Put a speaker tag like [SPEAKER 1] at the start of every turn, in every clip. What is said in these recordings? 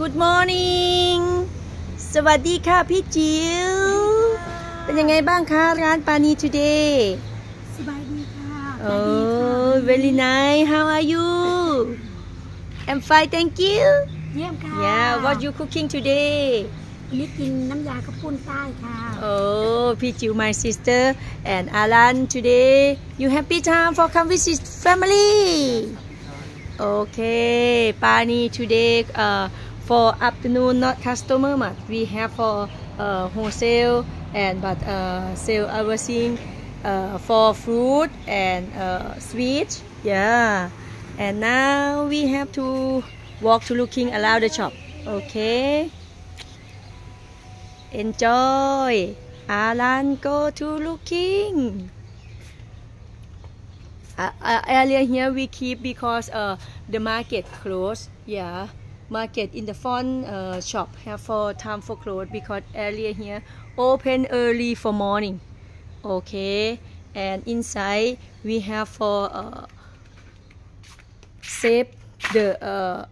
[SPEAKER 1] Good morning สวัสดีค่ะพี่จิ๋วเป็นยังไงบ้างคะร้านปานี today
[SPEAKER 2] สบายดีค่ะ
[SPEAKER 1] Oh very nice How are you I'm fine thank you
[SPEAKER 2] เยี่ยมค่ะ
[SPEAKER 1] Yeah what you cooking today
[SPEAKER 2] วันนี้กินน้ำยาข้าวปุ้นใต้ค่ะ
[SPEAKER 1] Oh พี่จิ๋ว my sister and Alan today you happy time for come visit family Okay Pani today uh, for afternoon not customer much we have for uh, wholesale and but uh, sell everything uh, for fruit and uh, sweet yeah. And now we have to walk to looking around the shop. Okay. Enjoy. Alan go to looking. Uh, uh, earlier here we keep because uh, the market closed. Yeah market in the front uh, shop have for time for close because earlier here open early for morning. Okay and inside we have for uh, save the uh,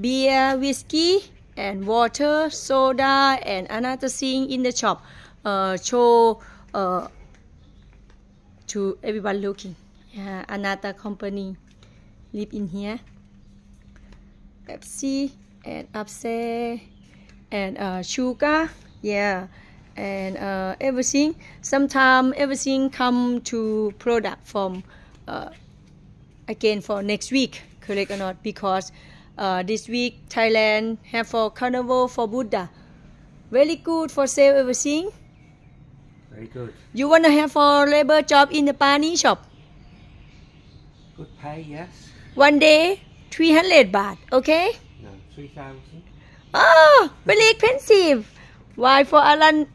[SPEAKER 1] beer whiskey and water soda and another thing in the shop uh, show uh, to everyone looking. Yeah, another company live in here Pepsi and Upset and uh, sugar yeah. And uh, everything sometimes everything come to product from uh, again for next week correct or not? Because uh, this week Thailand have for carnival for Buddha. Very good for sale everything.
[SPEAKER 3] Very good.
[SPEAKER 1] you wanna have for labor job in the Pani shop?
[SPEAKER 3] Good pay, yes.
[SPEAKER 1] one day 300 baht okay?
[SPEAKER 3] No, 3,000.
[SPEAKER 1] oh very expensive. Why for Alan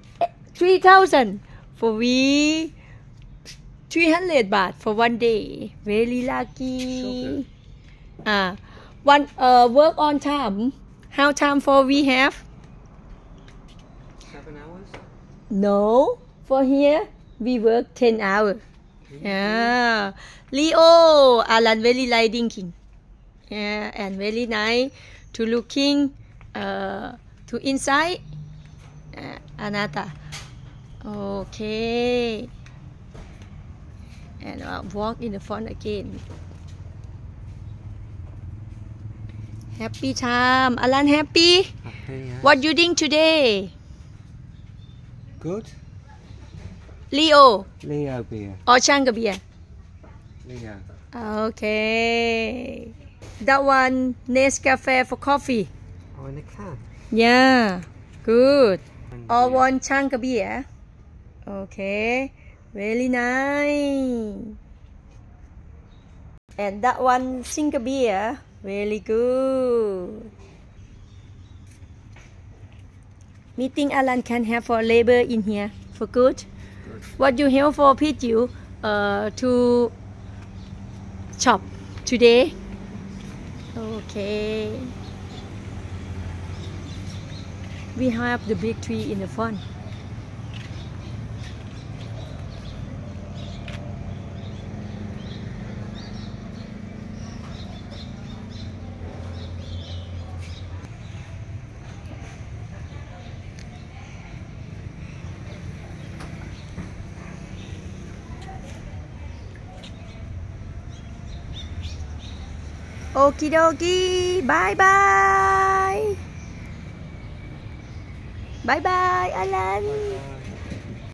[SPEAKER 1] 3000 for we 300 baht for one day. Very lucky. Ah one uh work on time. How time for we have?
[SPEAKER 3] Seven hours?
[SPEAKER 1] no for here we work 10 hours yeah. Leo alan very like drinking yeah and very nice to looking uh to inside uh, anata okay and uh, walk in the front again happy time alan happy
[SPEAKER 3] Happy, yes.
[SPEAKER 1] what you doing today
[SPEAKER 3] Good.
[SPEAKER 1] leo
[SPEAKER 3] Leo beer.
[SPEAKER 1] or changabia
[SPEAKER 3] Leo.
[SPEAKER 1] Okay. That one Nescafe for coffee.
[SPEAKER 3] Oh, in a can.
[SPEAKER 1] Yeah. Good. Or one chunk of beer. Okay. really nice. And that one single beer. really good. Meeting Alan can have for labor in here for good.
[SPEAKER 3] Good.
[SPEAKER 1] What you help for Pichu uh, to shop today? Okay. We have the big tree in the front. Okie dokie. Bye bye. Bye bye, Alan.
[SPEAKER 3] Bye.